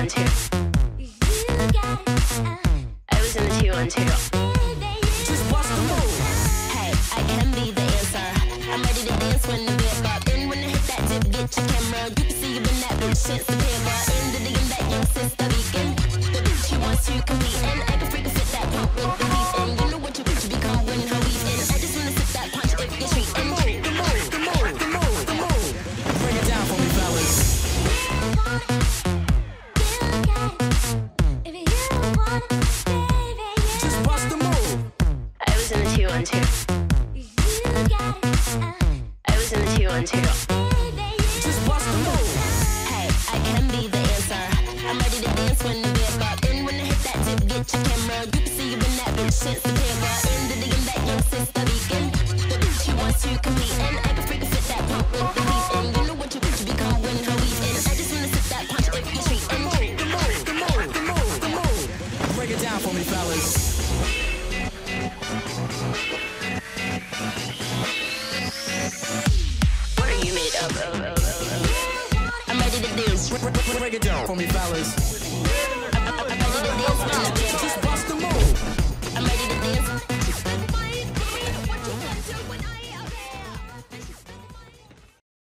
I was in the two one two. Just watch the. Hey, I can be the answer. I'm ready to dance when the beat. When I hit that dip, get your camera. You can see you that camera. The sister beacon. The bitch to compete. I was in the 212. Hey, I can be the answer. I'm ready to dance when the beat pop. When I hit that get your camera. You can see you in that camera. In the digging that. The bitch wants to compete. And I can fit that pump with the beat. And you know what become when her I just wanna that punch. And move, the move, the move, the move. Break it down for me, fellas. I'm ready to dance. Break it down for me, fellas. I'm ready to dance.